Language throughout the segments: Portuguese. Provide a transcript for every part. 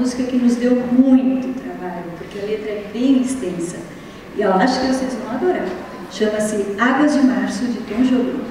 música que nos deu muito trabalho, porque a letra é bem extensa. E eu acho que vocês vão adorar. Chama-se Águas de Março, de Tom Jobim.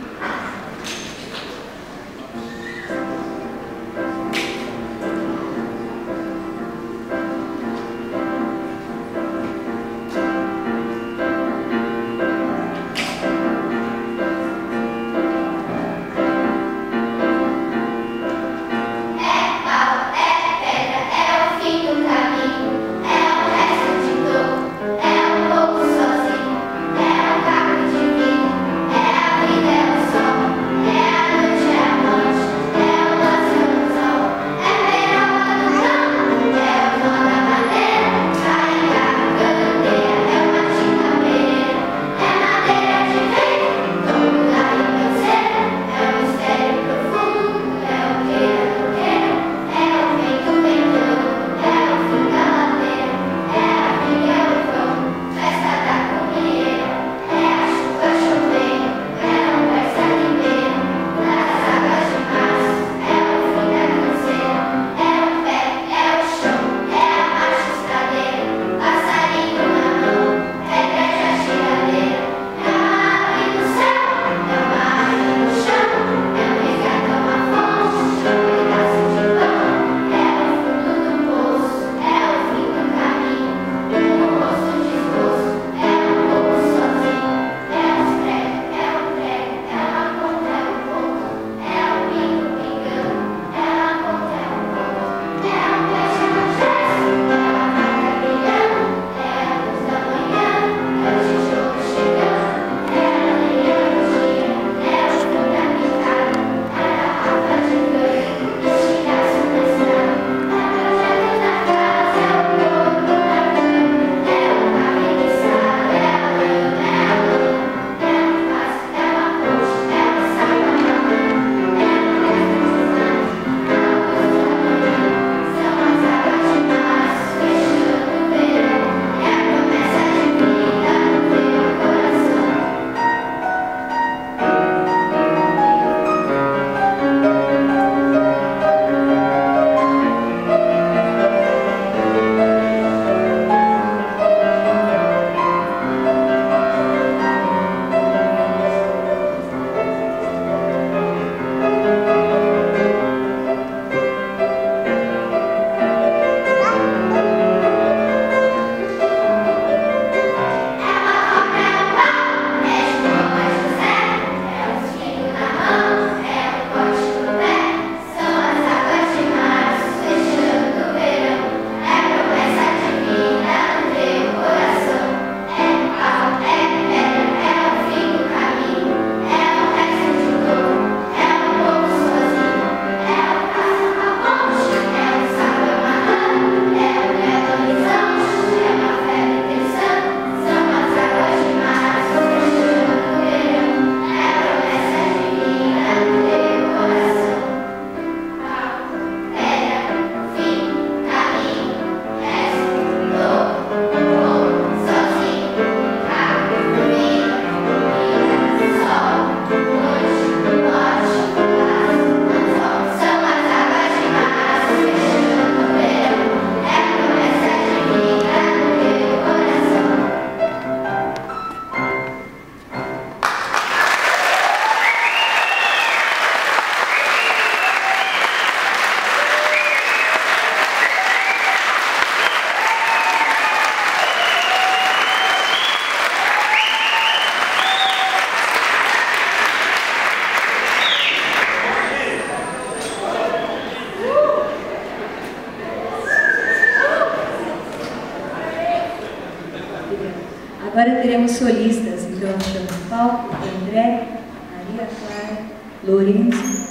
Agora teremos solistas, então chamo palco André, Maria Clara, Lourenço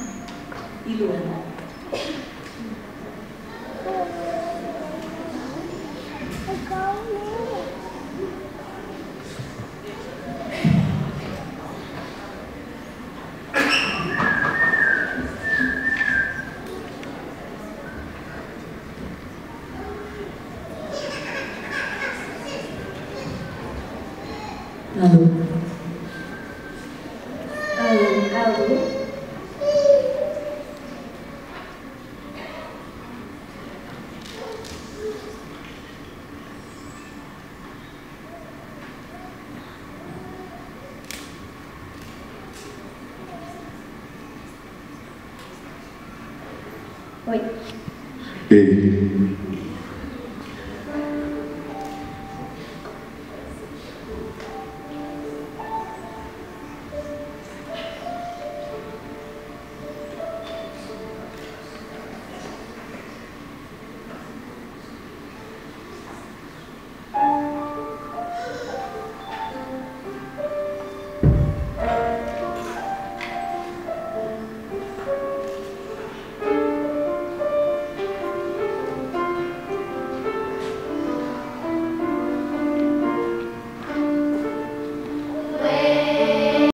e Luana. Alô? Alô? Alô? Oi. Ei.